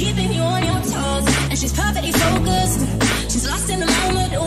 keeping you on your toes. And she's perfectly focused. She's lost in the moment.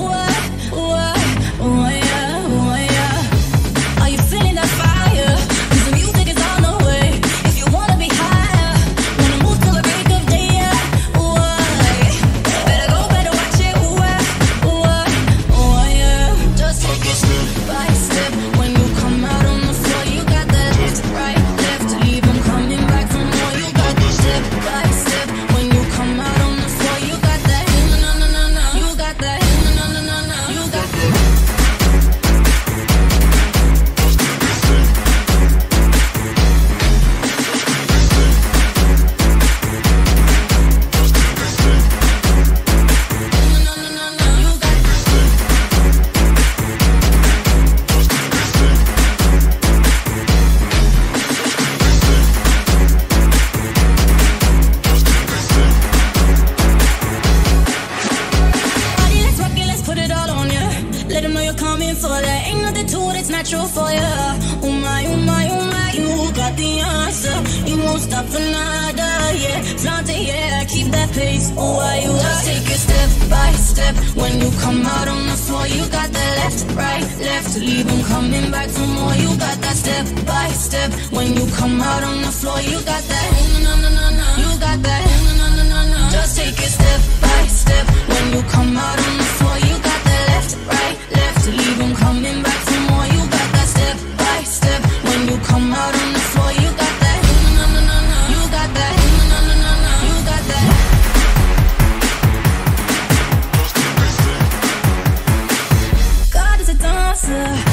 Natural for ya. Oh my, oh my, oh my, you got the answer. You won't stop for nada, yeah. Flaunt it, yeah, keep that pace. Oh, why you just take it step by step. When you come out on the floor, you got that left, right, left. Leave 'em coming back for more. You got that step by step. When you come out on the floor, you got that. No, no, no, no. You got that. No, no, no, no, no. Just take it step by step. When you come out on answer.